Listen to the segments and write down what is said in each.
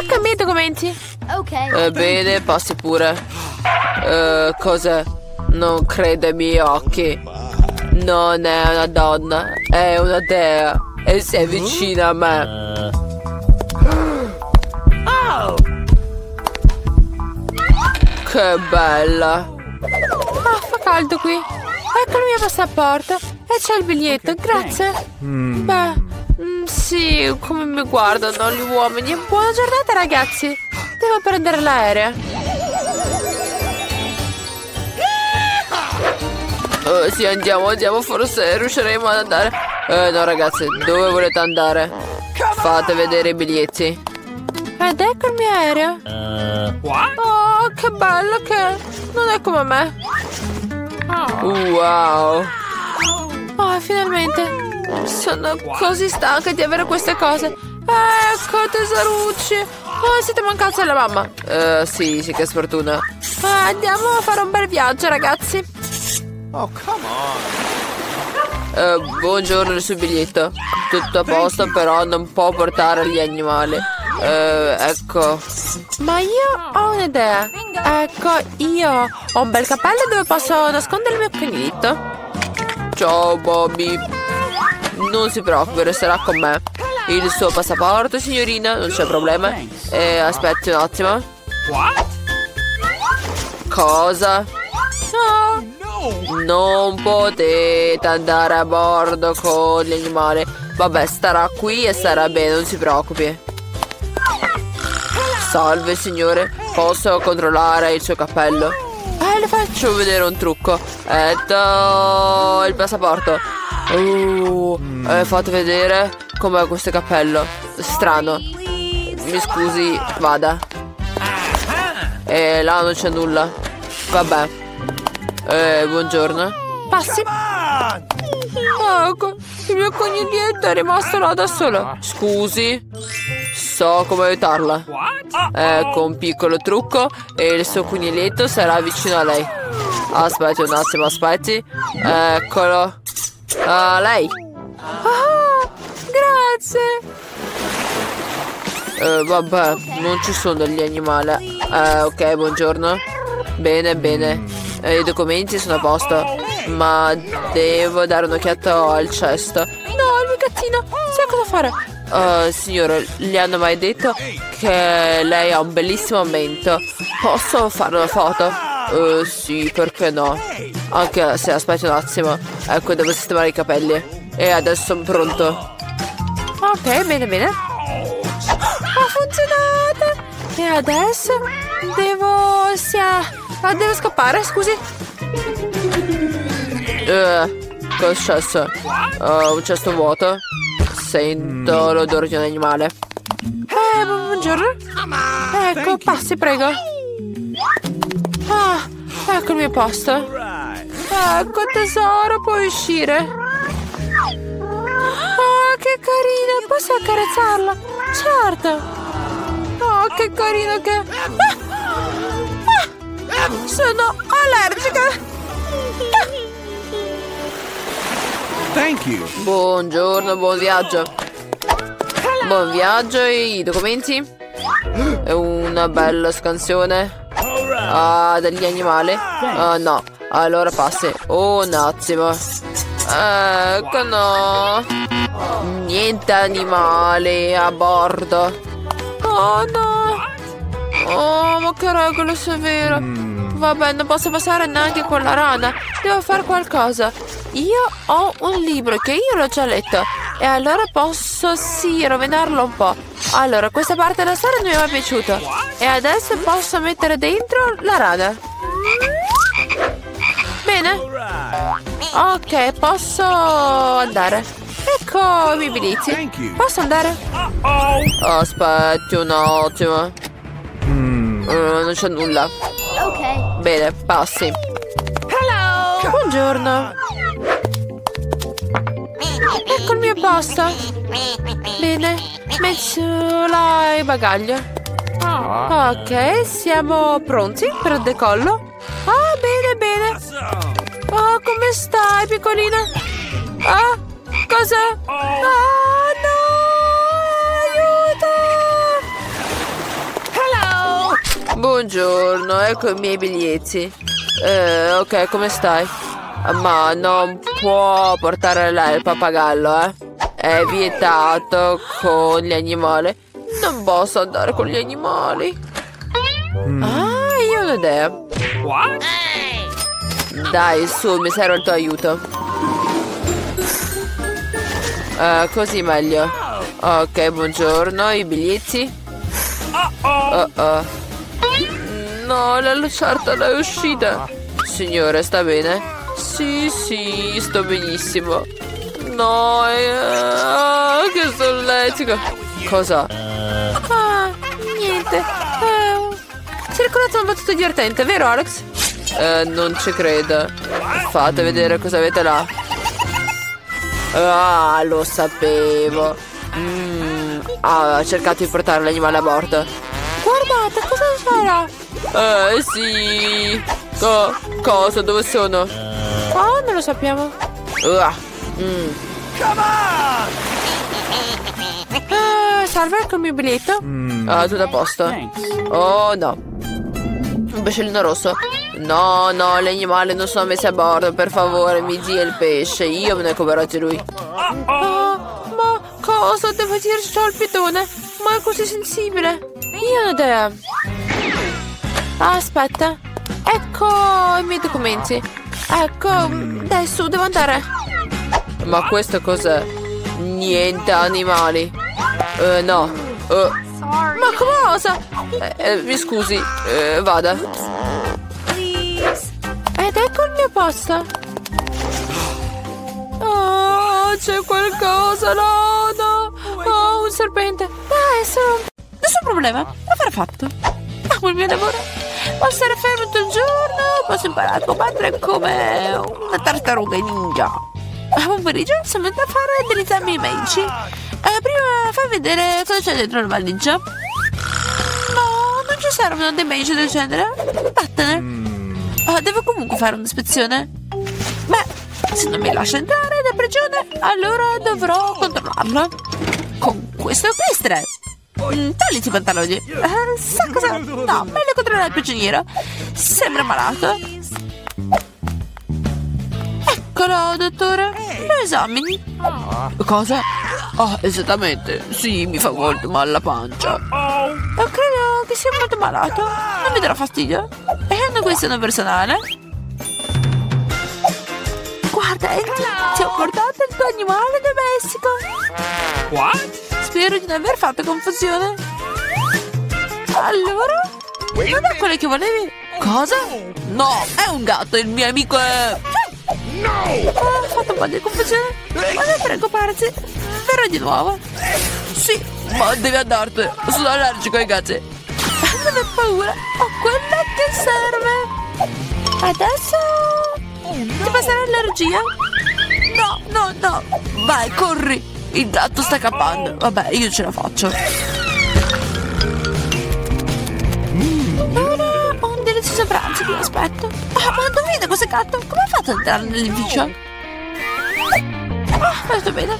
I miei documenti. Ok. Ebbene, passi pure. Eh, cos'è? Non credo ai miei occhi. Non è una donna, è una dea. E si avvicina a me. Che bella. Ah, fa caldo qui. Ecco il mio passaporto. E c'è il biglietto, grazie. Beh, mm, sì, come mi guardano gli uomini. Buona giornata, ragazzi. Devo prendere l'aereo. Eh, sì, andiamo, andiamo, forse riusciremo ad andare. Eh, no, ragazzi, dove volete andare? Fate vedere i biglietti. Ed ecco il mio aereo. Oh, che bello che. Non è come me. Wow. Oh, finalmente. Sono così stanca di avere queste cose. Ecco, tesorucci. Oh, siete mancati alla mamma. Eh, sì, sì, che sfortuna. Ah, andiamo a fare un bel viaggio, ragazzi. Eh, buongiorno, il suo biglietto. Tutto a posto, però non può portare gli animali. Eh, ecco. Ma io ho un'idea. Ecco, io ho un bel cappello dove posso nascondere il mio cagnolito. Ciao, Bobby. Non si preoccupi, resterà con me. Il suo passaporto, signorina, non c'è problema. Eh, aspetti un attimo. Cosa? No, Non potete andare a bordo con gli animali. Vabbè, starà qui e starà bene, non si preoccupi. Salve, signore. Posso controllare il suo cappello? Eh, le faccio vedere un trucco. Ecco il passaporto. Uh, eh, fate vedere com'è questo cappello. Strano. Mi scusi, vada. E là non c'è nulla. Vabbè. Eh, buongiorno. passi. Ecco, il mio coniglietto è rimasto là da solo. Scusi, so come aiutarla. Ecco un piccolo trucco e il suo coniglietto sarà vicino a lei. Aspetti un attimo, aspetti. Eccolo. A lei. Ah, grazie. Eh, vabbè, non ci sono degli animali. Eh, ok, buongiorno. Bene, bene. Eh, I documenti sono a posto. Ma devo dare un'occhiata al cesto. No, il mio gattino. Sai cosa fare? Uh, signore, le hanno mai detto che lei ha un bellissimo mento? Posso fare una foto? Uh, sì, perché no? Anche se aspetti un attimo. Ecco, devo sistemare i capelli. E adesso sono pronto. Ok, bene, bene. Ha funzionato. E adesso devo... sia... ah, devo scappare, scusi. Eh, cosa è successo? Uh, un cesto vuoto? Sento l'odore di un animale. Eh, bu- buongiorno. Ecco, passi, prego. Ah, ecco il mio posto. Ecco, tesoro, puoi uscire. Ah, che carino, posso accarezzarla? Certo. Oh, che carino che... Ah! Ah! Sono allergica. Thank you. Buongiorno, buon viaggio. Buon viaggio e i documenti? È una bella scansione. Ah, degli animali? Ah, no. Allora passi. Un attimo. Ecco, no. Niente animali a bordo. Oh no! Oh, ma che regole severe! Vabbè, non posso passare neanche con la rana. Devo fare qualcosa. Io ho un libro che io l'ho già letto. E allora posso, sì, rovinarlo un po'. Allora, questa parte della storia non mi è mai piaciuta. E adesso posso mettere dentro la rana. Bene. Ok, posso andare. Ecco i miei biglietti. Thank you. Posso andare? Aspetti un attimo. Eh, non c'è nulla. Bene, passi. Buongiorno. Ecco il mio posto. Bene, messo là il bagaglio. Ok, siamo pronti per il decollo. Ah, bene, bene. Oh, come stai, piccolina? Ah, cosa? Ah, no! Aiuto! buongiorno, ecco i miei biglietti. Eh, ok, come stai? Ma non può portare lei il pappagallo, eh? È vietato con gli animali. Non posso andare con gli animali. Ah, io ho un'idea. Dai, su, mi serve il tuo aiuto. Eh, così meglio. Ok, buongiorno, i biglietti. Oh oh. No, la lucertola è uscita. Signore, sta bene? Sì, sì, sto benissimo. No, eh, che solletico. Cosa? Ah, niente. Eh, ricordata una battuta divertente, vero Alex? Eh, non ci credo. Fate vedere cosa avete là. Ah, lo sapevo. Mm, ah, ha cercato di portare l'animale a bordo. Guardate, cosa c'era? Eh, sì. Co- cosa? Dove sono? Oh, non lo sappiamo. Ah, mm. Ah, salve, ecco il mio biglietto. Ah, tutto a posto. Oh, no. Un pesciolino rosso. No, no, gli animali non sono messi a bordo. Per favore, mi dia il pesce. Io me ne occuperò di lui. Ah, ma cosa? Devo dirci al pitone? Ma è così sensibile. Io ho un'idea. Aspetta. Ecco i miei documenti. Ecco, adesso devo andare. Ma questo cos'è? Niente animali. Eh, no. Eh, Ma cosa? eh, eh, mi scusi, eh, vada. Ed ecco il mio posto. Oh, c'è qualcosa, no, no. Oh, un serpente. Essere un... Nessun problema, farò fatto. Amo il mio lavoro. Posso stare fermo tutto il giorno, posso imparare a combattere come una tartaruga ninja. A buon pomeriggio, sono venuta a fare degli esami medici. Eh, prima fai vedere cosa c'è dentro la valigia. No, non ci servono dei medici del genere. Vattene. Ah, devo comunque fare un'ispezione. Beh, se non mi lascia entrare da prigione, allora dovrò controllarla. Con questo equestre. Mm, togliti i pantaloni. Eh, sa cosa? No, meglio controllare il prigioniero. Sembra malato. Eccolo, dottore. Lo esamini. Cosa? Ah, esattamente. Sì, mi fa molto male la pancia. Credo che sia molto malato. Non mi darà fastidio. È una questione personale. Guarda, Andy, ti ho portato il tuo animale domestico. Spero di non aver fatto confusione. Allora? Non è quello che volevi? Cosa? No, è un gatto, il mio amico è... Ah, ho fatto un po' di confusione. Ma non preoccuparsi, verrò di nuovo. Sì, ma devi andartene. Sono allergico ai gatti. Non ho paura, ho quello che serve. Adesso ti passerà l'allergia? No, no, no. Vai, corri. Il gatto sta cappando. Vabbè, io ce la faccio. Ora ho un delizioso pranzo mi aspetto. Ah, ma viene questo gatto? Come ha fatto ad entrare nell'edificio? Ah, va bene.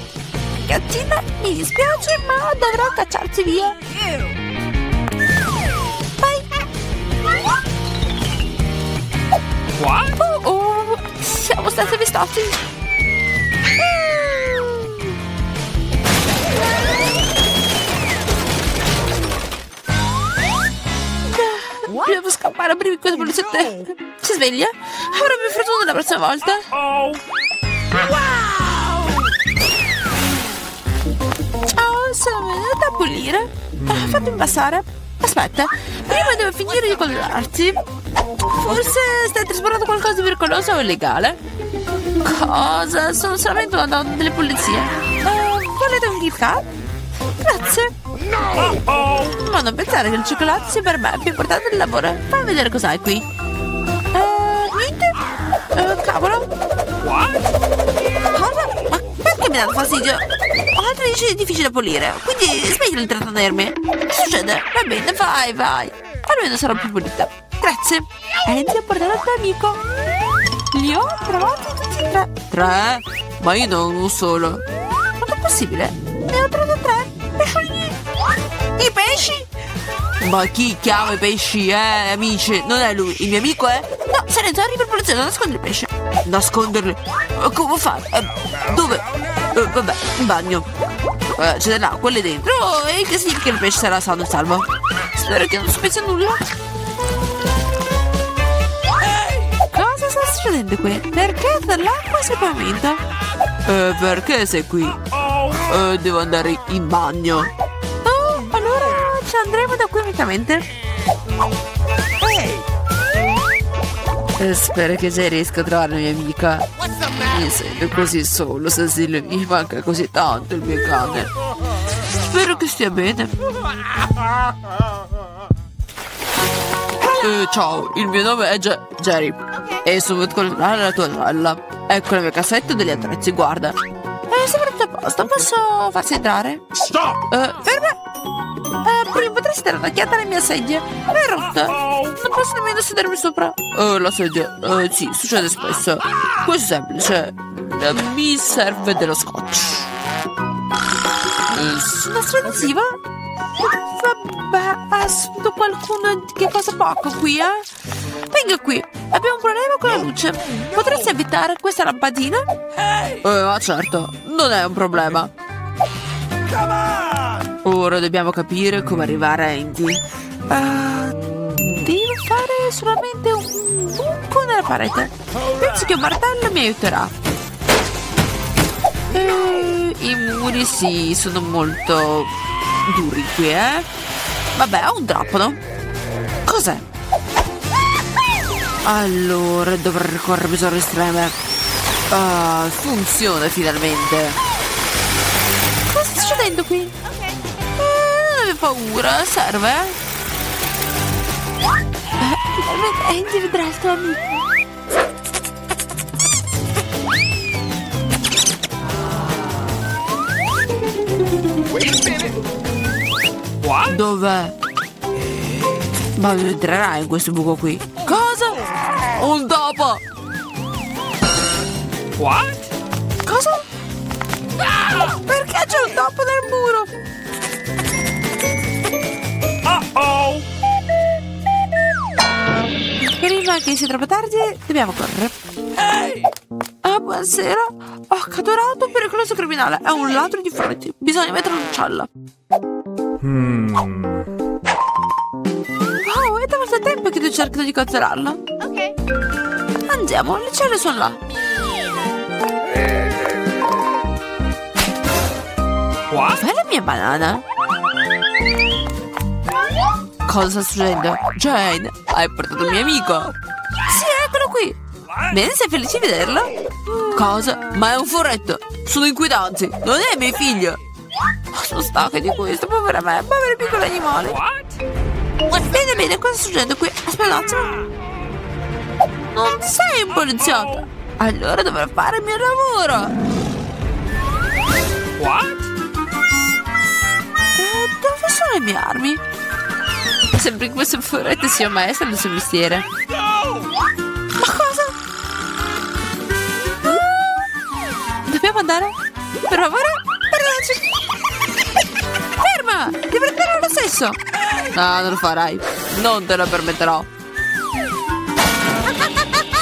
Gattina, mi dispiace, ma dovrò cacciarti via. Vai. Oh, oh, siamo stati avvistati. Devo scappare prima di questo poliziotto. Si sveglia? Avrò più fortuna la prossima volta. Ciao, sono venuta a pulire. Ah, fatemi passare. Aspetta, prima devo finire di controllarti. Forse stai trasportando qualcosa di pericoloso o illegale? Cosa? Sono solamente una donna delle pulizie. Eh, volete un gift card? Grazie. Ma non pensare che il cioccolato sia per me più importante del lavoro. Fai vedere cos'hai qui. Eh, niente. Eh, cavolo. Cosa? Ma perché mi dato fastidio? Ho altre dici difficili da pulire, quindi smetti di intrattenermi. Che succede? Va bene, vai, vai. Almeno sarò più pulita. Grazie. E ti ho portato il tuo amico. Li ho trovati tutti e tre. Tre? Ma io non uno solo. Ma è possibile? Ne ho trovato tre. I pesci? Ma chi chiama i pesci, eh, amici? Non è lui, il mio amico è? No, silenzio, arriva il poliziotto, nascondi il pesce. Nasconderli? Eh, Come fare? Eh, dove? Eh, vabbè, in bagno. Eh, c'è dell'acqua lì dentro e che significa che il pesce sarà sano e salvo. Spero che non spezzi nulla. Cosa sta succedendo qui? Perché dall'acqua si paventa? Eh, perché sei qui? Eh, devo andare in bagno. Ci andremo da qui unicamente. Eh, spero che Jay riesca a trovare la mia amica. Mi sento così solo, Cecilia. Mi manca così tanto il mio cane. Spero che stia bene. Eh, ciao, il mio nome è Ge- Jerry. E sono venuto comprare la tua sorella. Ecco la mia cassetta degli attrezzi, guarda. Eh, sembra tutto a posto. Posso farsi entrare? Stop! Eh, ferma! Dare un'occhiata alla mia sedia. È rotta. Non posso nemmeno sedermi sopra. Eh, la sedia. Eh, sì, succede spesso. Questo è semplice. Eh, mi serve dello scotch. Eh, una stronziva? Vabbè, aspetto qualcuno che cosa poco qui, eh? Venga qui, abbiamo un problema con la luce. Potresti evitare questa lampadina? Eh, ma certo, non è un problema. Ora dobbiamo capire come arrivare a Andy. Uh, devo fare solamente un buco nella parete. Penso che un martello mi aiuterà. Eh, I muri sì, sono molto duri qui, eh. Vabbè, ho un trapano. Cos'è? Allora, dovrò ricorrere a misure estreme. Ah, funziona finalmente. Cosa sta succedendo qui? Paura, serve? Eh, Andy vedrà il tuo amico. Dov'è? Ma mi entrerai in questo buco qui. Cosa? Un topo! What? Cosa? Perché c'è un topo nel muro? Prima che sia troppo tardi, dobbiamo correre. Ah, buonasera. Ho catturato un pericoloso criminale. È un ladro di frutti. Bisogna metterlo in cella. Oh, è da molto tempo che tu cerchi di catturarlo. Ok. Andiamo, le celle sono là. What? Fai la mia banana. Cosa sta succedendo? Jane, hai portato il mio amico. Bene, sei felice di vederlo? Cosa? Ma è un furretto. Sono inquietanti. Non è mio figlio. Sono stanca di questo, povera me, poveri piccoli animali. What? Bene, bene, cosa sta succedendo qui? Aspetta attimo. Non sei un poliziotto. Allora dovrò fare il mio lavoro. Eh, dove sono le mie armi? Sembra che questo furretto sia un maestro del suo mestiere. No! Dobbiamo andare? Per favore? Parlaci! Ferma! Ti prenderò lo stesso! No, non lo farai. Non te lo permetterò.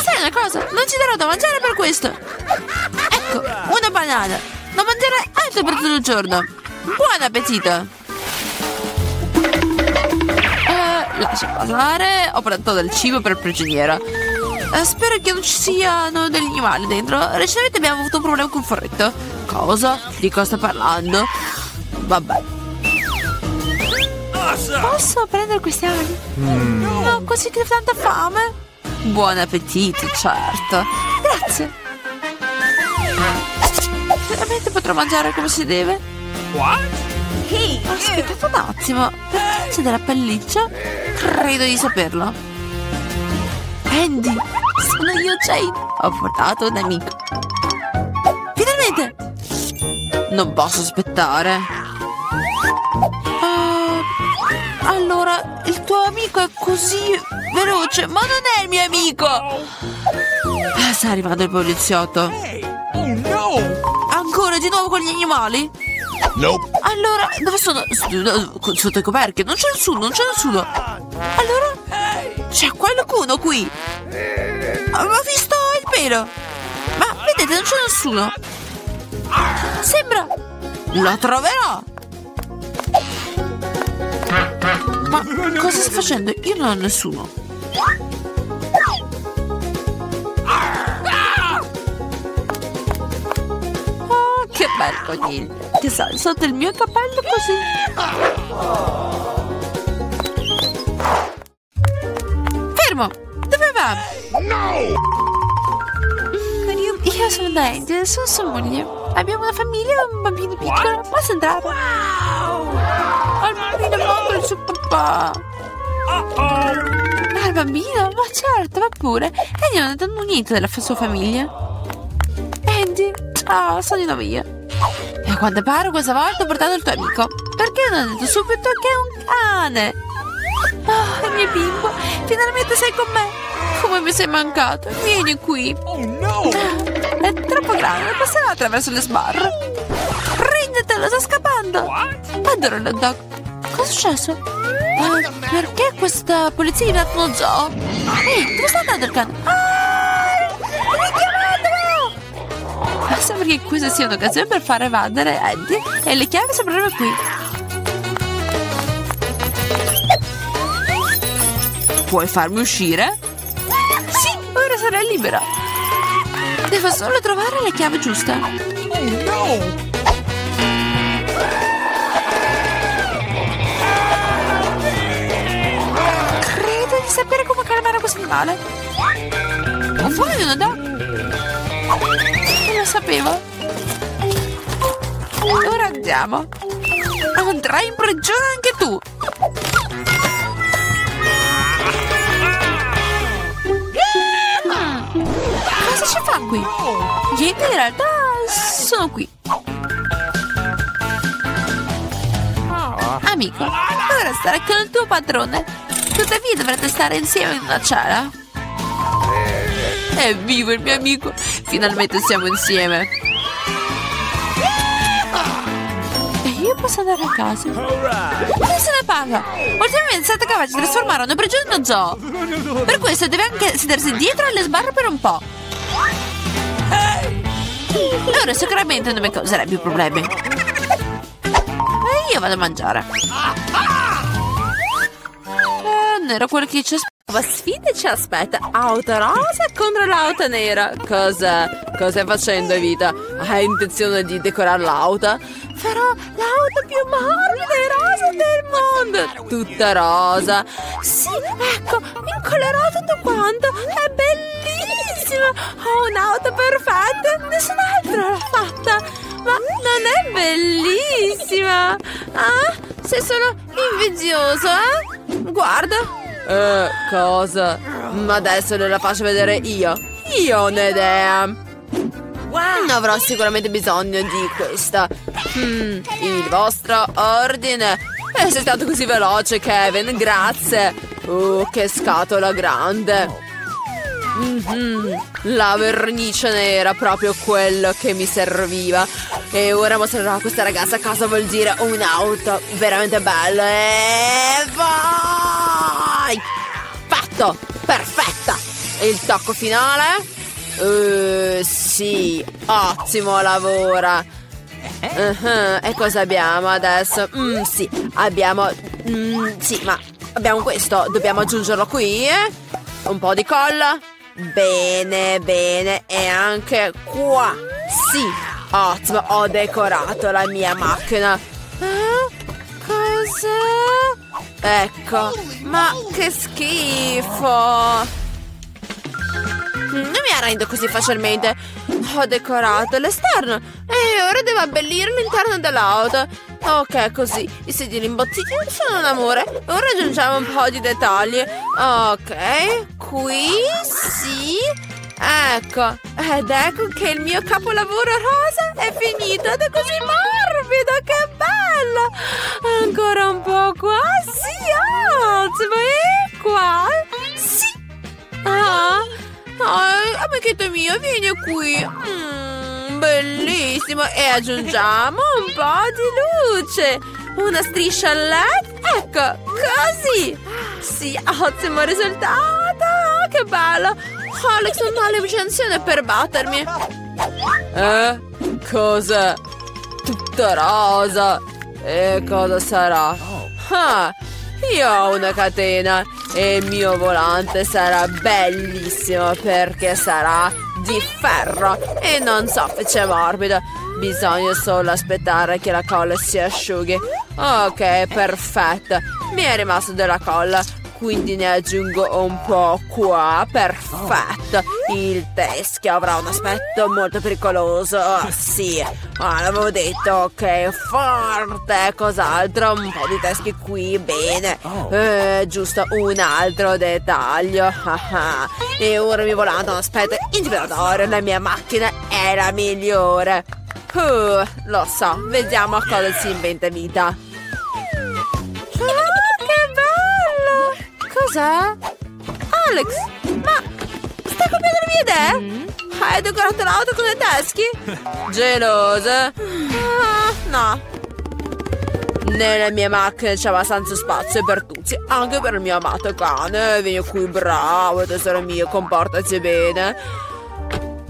Sai una cosa? Non ci darò da mangiare per questo. Ecco, una banana. Non mangerai altro per tutto il giorno. Buon appetito! Eh, lascia parlare. Ho portato del cibo per prigioniera. Eh, spero che non ci siano degli animali dentro. Recentemente abbiamo avuto un problema con il forretto. Cosa? Di cosa sta parlando? Vabbè. Posso prendere questi ali? Ho così che tanta fame. Buon appetito, certo. Grazie. Veramente potrò mangiare come si deve? What? Aspettate un attimo. Perché c'è della pelliccia? Credo di saperlo. Andy, sono io, Jane. Ho portato un amico. Finalmente! Non posso aspettare. Ah, allora, il tuo amico è così veloce, ma non è il mio amico! Ah, sta arrivando il poliziotto. Oh no! Ancora di nuovo con gli animali? Nope. Allora, dove sono? Sotto i coperchi, non c'è nessuno, non c'è nessuno. Allora, c'è qualcuno qui. Avevo visto il pelo. Ma vedete, non c'è nessuno. Sembra. La troverò. Ma cosa sta facendo? Io non ho nessuno. Oh, che bel coniglio. Che sai, sotto il mio cappello così. Sono Daisy, sono sua moglie. Abbiamo una famiglia e un bambino piccolo. Posso entrare? Oh, il bambino manca il suo papà. Ma il bambino? Ma certo, va pure. E io non danno niente della sua famiglia. Andy, ciao, sono di nuovo io. E a quanto pare questa volta ho portato il tuo amico. Perché non hai detto subito che è un cane? Oh, il mio bimbo, finalmente sei con me. Come mi sei mancato? Vieni qui. Oh no! È troppo grande, passerà attraverso le sbarre. Prendetelo, sta scappando. Il hot dog. Cosa è successo? Ma perché questa polizia diventata uno zoo? Ehi, dove sta andando il cane? Ah! Richiamatelo! Ma Sembra che questa sia un'occasione per far evadere Eddie e le chiavi sono proprio qui. Puoi farmi uscire? Sì, ora sarai libera. Devo solo trovare la chiave giusta. Oh no! Credo di sapere come calmare questo foglio di Noda? Non lo sapevo. Ora andiamo. Andrai in prigione anche tu. Qui? Niente, in realtà sono qui. Amico, ora stare con il tuo padrone. Tuttavia dovrete stare insieme in una cella. È vivo il mio amico. Finalmente siamo insieme. Io posso andare a casa. Cosa se ne parla? Ultimamente siete capaci di trasformare una prigione in uno zoo. Per questo deve anche sedersi dietro alle sbarre per un po'. E ora sicuramente non mi causerà più problemi. E io vado a mangiare. Eh, non era quello che ci aspettava. Sfida ci aspetta. Auto rosa contro l'auto nera. Cosa? Cosa stai facendo, Vita? Hai intenzione di decorare l'auto? Farò l'auto più morbida e rosa del mondo. Tutta rosa. Sì, ecco, incollerò tutto quanto. È bellissima. Ho un'auto perfetta. Nessun altro l'ha fatta. Ma non è bellissima? Ah, sei solo invidioso, eh? Guarda. Eh, cosa? Ma adesso gliela faccio vedere io. Io ho un'idea. Ne avrò sicuramente bisogno di questa. Hmm, il vostro ordine. E sei stato così veloce, Kevin. Grazie. Oh, che scatola grande. Mhm, La vernice nera, proprio quello che mi serviva. E ora mostrerò a questa ragazza cosa vuol dire un'auto veramente bella. E vai! Fatto! Perfetta! E il tocco finale? Eh, sì, ottimo lavoro. Uh-huh, E cosa abbiamo adesso? Mm, sì, abbiamo... mm, sì, ma abbiamo questo. Dobbiamo aggiungerlo qui, eh? Un po' di colla. Bene, bene. E anche qua. Sì, ottimo. Ho decorato la mia macchina. Eh? Cosa? Ecco. Ma che schifo. Non mi arrendo così facilmente. Ho decorato l'esterno e ora devo abbellire l'interno dell'auto. Ok, così. I sedili imbottiti sono un amore. Ora aggiungiamo un po' di dettagli. Ok, qui sì. Ecco, ed ecco che il mio capolavoro rosa è finito ed è così morbido, che bello! Ancora un po' qua, sì, ottimo, e qua, sì. Ah, ah, amichetto mio, vieni qui. Mm, bellissimo! E aggiungiamo un po' di luce! Una striscia LED? Ecco, così! Sì, ottimo risultato! Che bello! Alex non ha l'urgenzione per battermi! Eh? Cosa? Tutta rosa! E cosa sarà? Ah, io ho una catena e il mio volante sarà bellissimo perché sarà di ferro e non soffice morbido. Bisogna solo aspettare che la colla si asciughi. Ok, perfetto. Mi è rimasto della colla, quindi ne aggiungo un po' qua. Perfetto. Il teschio avrà un aspetto molto pericoloso. Ah, sì, ah, l'avevo detto. Ok, forte. Cos'altro? Un po' di teschi qui. Bene. Eh, giusto un altro dettaglio. Ah, ah. E ora mi volando un aspetto intimidatore. La mia macchina è la migliore. Uh, lo so, vediamo a cosa si inventa vita. Cos'è? Alex, ma stai copiando le mie idee? Hai decorato l'auto con i teschi? Gelosa? Ah, no. Nelle mie macchine c'è abbastanza spazio per tutti, anche per il mio amato cane. Vieni qui, bravo, tesoro mio, comportaci bene.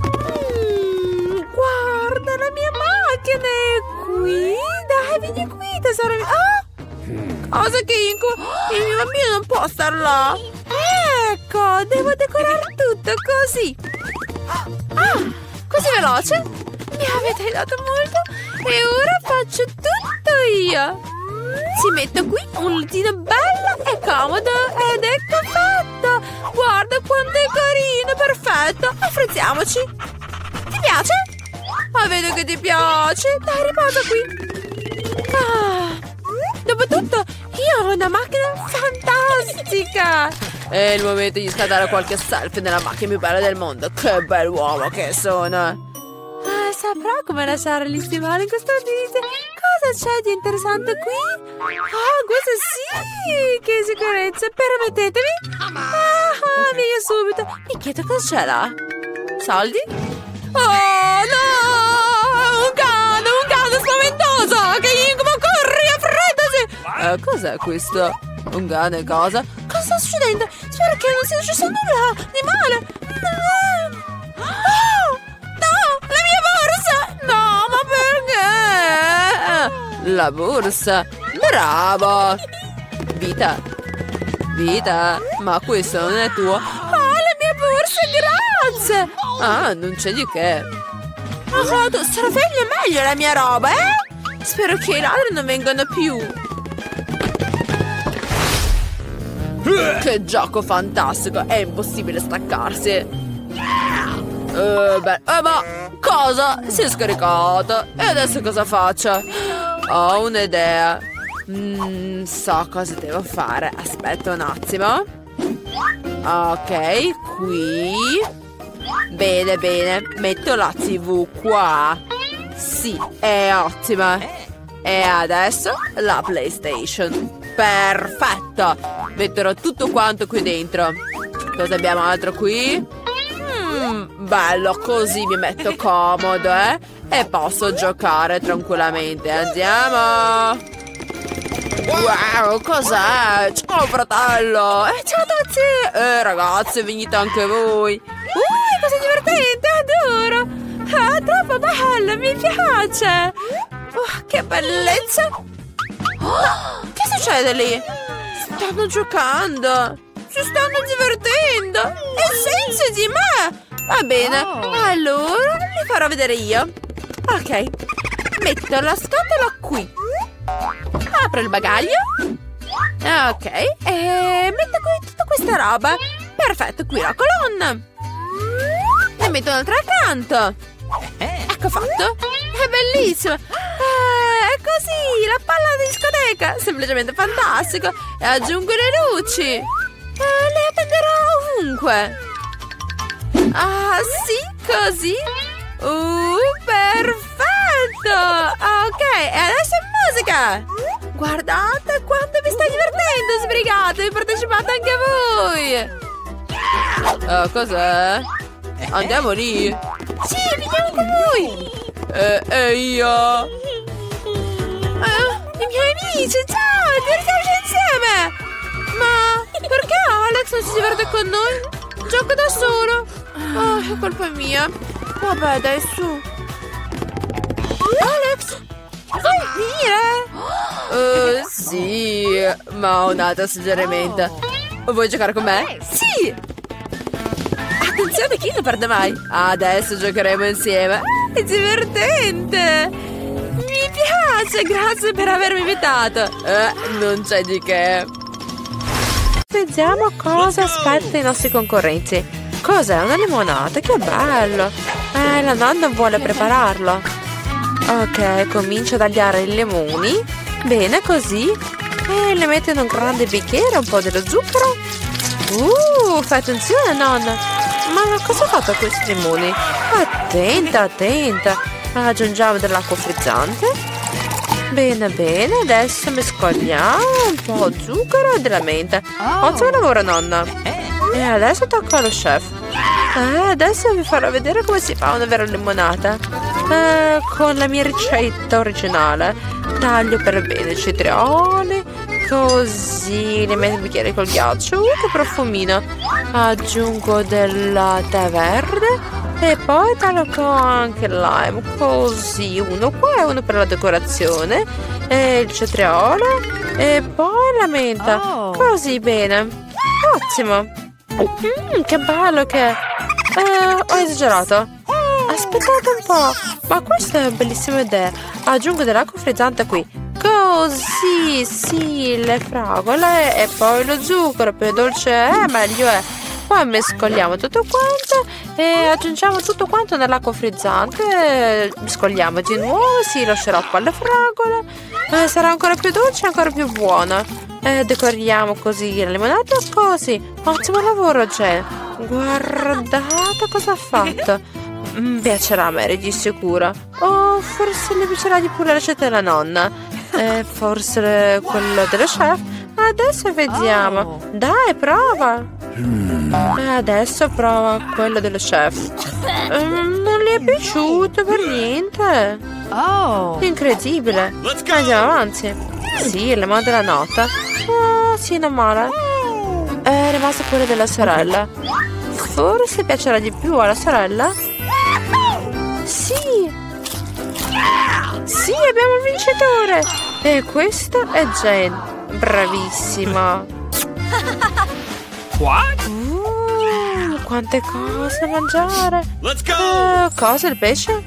Mm, guarda, la mia macchina è qui. Dai, vieni qui, tesoro mio. Ah! Cosa che incubo? Il mio bambino non può star là. Ecco, devo decorare tutto così. Ah, così veloce. Mi avete aiutato molto. E ora faccio tutto io. Ci metto qui un lettino bello e comodo. Ed ecco fatto. Guarda quanto è carino, perfetto. Affrettiamoci. Ti piace? Ah, vedo che ti piace. Dai, riposa qui. Ah. Dopotutto, io ho una macchina fantastica! È il momento di scattare qualche selfie nella macchina più bella del mondo. Che bel uomo che sono! Ah, saprò come lasciare gli stivali in questo video. Cosa c'è di interessante qui? Ah, questo sì! Che sicurezza! Permettetemi! Ah, via subito! Mi chiedo cosa là? Soldi? Oh, no! Un cane! Un cane spaventoso! Che incubo! Eh, cos'è questo? Un cane, cosa? Cosa sta succedendo? Spero che non sia successo nulla di male. No! Oh! No! La mia borsa! No, ma perché? La borsa! Bravo! Vita! Vita! Ma questo non è tuo? Ah, la mia borsa, grazie! Ah, non c'è di che! Oh, tu sorveglia meglio la mia roba, eh? Spero che i ladri non vengano più. Che gioco fantastico! È impossibile staccarsi! Eh, beh, eh, ma cosa? Si è scaricato! E adesso cosa faccio? Ho un'idea! Mm, so cosa devo fare. Aspetta un attimo. Ok, qui. Bene, bene. Metto la TV qua. Sì, è ottima. E adesso la PlayStation. Perfetto! Metterò tutto quanto qui dentro. Cosa abbiamo altro qui? Mm, bello, così mi metto comodo, eh? E posso giocare tranquillamente. Andiamo! Wow, cos'è? Ciao fratello! Eh, ciao tutti! Eh, ragazzi, venite anche voi! Ui, cosa divertente, adoro! Ah, troppo bello, mi piace! Oh, che bellezza! Oh, succede lì? Stanno giocando! Si stanno divertendo! E senza di me! Va bene, allora li farò vedere io. Ok, metto la scatola qui. Apro il bagaglio. Ok, e metto qui tutta questa roba. Perfetto, qui la colonna. E metto un'altra accanto. Ecco fatto. È bellissimo. Eh, così, la palla di discoteca. Semplicemente fantastico. E aggiungo le luci. Eh, le appenderò ovunque. Ah, sì, così. Uh, perfetto. Ok, e adesso musica. Guardate quanto vi stai divertendo, sbrigato. E partecipate anche voi. Eh, cos'è? Andiamo lì! Sì, veniamo con voi. E, e io? Eh, I miei amici, ciao, divertiamoci insieme! Ma perché Alex non si diverte con noi? Gioco da solo! Oh, è colpa mia. Vabbè, dai, su. Alex! Vuoi venire? Eh, sì, ma ho altro suggerimento. Vuoi giocare con me? Sì! Attenzione, chi non perde mai? Adesso giocheremo insieme. È divertente! Mi piace, grazie per avermi invitato. Eh, non c'è di che. Vediamo cosa aspetta i nostri concorrenti. Cos'è? Una limonata? Che bello! Eh, la nonna vuole prepararlo. Ok, comincio a tagliare i limoni. Bene, così. E le metto in un grande bicchiere un po' dello zucchero. Uh, fai attenzione, nonna. Ma cosa ha fatto a questi limoni? Attenta, attenta. Aggiungiamo dell'acqua frizzante. Bene, bene, adesso mescoliamo un po' di zucchero e della menta. Ottimo lavoro, nonna. E adesso tocca allo chef. Eh, adesso vi farò vedere come si fa una vera limonata. Eh, con la mia ricetta originale. Taglio per bene i cetrioli. Così li metto in bicchiere col ghiaccio. Uh, che profumino. Aggiungo del latte verde. E poi taglio anche il lime. Così, uno qua e uno per la decorazione. E il cetriolo. E poi la menta. Così, bene. Ottimo. Mm, che bello che è. Eh, ho esagerato. Aspettate un po'. Ma questa è una bellissima idea. Aggiungo dell'acqua frizzante qui. Così, sì, le fragole e poi lo zucchero. Più dolce è, meglio è. Poi mescoliamo tutto quanto e aggiungiamo tutto quanto nell'acqua frizzante. Mescoliamo di nuovo, sì, lo sciroppo alle fragole. Eh, sarà ancora più dolce e ancora più buona. E decoriamo così la limonata, così. Ottimo lavoro, Jen. Guardate cosa ha fatto. Mi piacerà a Mary di sicuro. O forse le piacerà di più la ricetta della nonna. E forse quello dello chef. Adesso vediamo. Dai, prova. Adesso prova quello dello chef. Mm, non le è piaciuto per niente. Oh. Incredibile. Andiamo avanti. Sì, le mando la nota. Oh, sì, non male. È rimasta quella della sorella. Forse piacerà di più alla sorella? Sì! Sì, abbiamo il vincitore! E questo è Jane. Bravissima! What? Uh, quante cose da mangiare! Let's go! Eh, cosa, il pesce?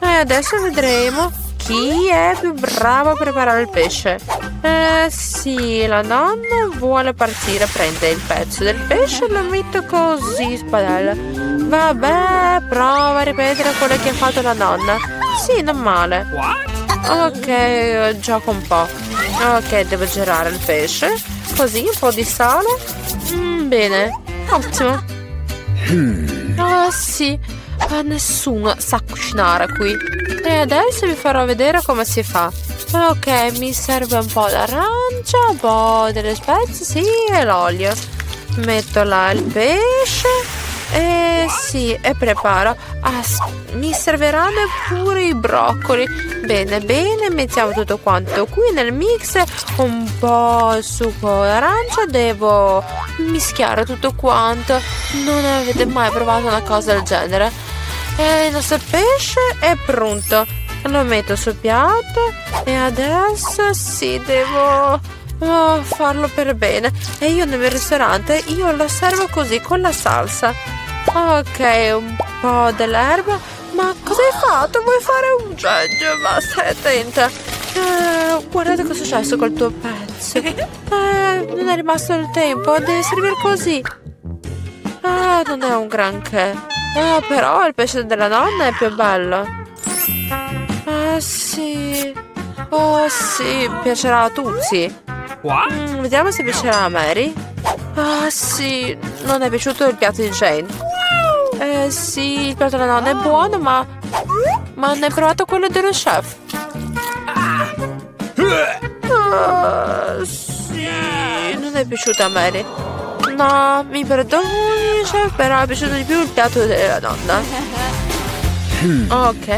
E adesso vedremo chi è più bravo a preparare il pesce. Eh sì, la nonna vuole partire, prende il pezzo del pesce e lo mette così, spadella. Vabbè, prova a ripetere quello che ha fatto la nonna. Sì, non male. Ok, gioco un po'. Ok, devo girare il pesce. Così, un po' di sale. Mm, bene, ottimo. Ah sì, ah, nessuno sa cucinare qui. E adesso vi farò vedere come si fa. Ok, mi serve un po' d'arancia, un po' delle spezie, sì, e l'olio. Metto là il pesce. E sì, e preparo. Ah, mi serviranno pure i broccoli. Bene, bene, mettiamo tutto quanto qui nel mix. Un po' il succo d'arancia. Devo mischiare tutto quanto. Non avete mai provato una cosa del genere? E il nostro pesce è pronto. Lo metto sul piatto e adesso sì, devo oh, farlo per bene. E io nel mio ristorante io lo servo così con la salsa. Ok, un po' dell'erba. Ma cosa hai fatto? Vuoi fare un genio? Ma stai attenta. Eh, guardate cosa è successo col tuo pezzo. Eh, non è rimasto il tempo, deve servire così. Ah, non è un granché. Ah, però il pesce della nonna è più bello. Ah, sì. Oh, sì, piacerà a tutti. Mm, vediamo se piacerà a Mary. Ah, sì, non è piaciuto il piatto di Jane. Eh, sì, il piatto della nonna è buono, ma... Ma non hai provato quello dello chef? Ah, sì, non è piaciuto a Mary. No, mi perdoni, chef, però è piaciuto di più il piatto della nonna. Ok,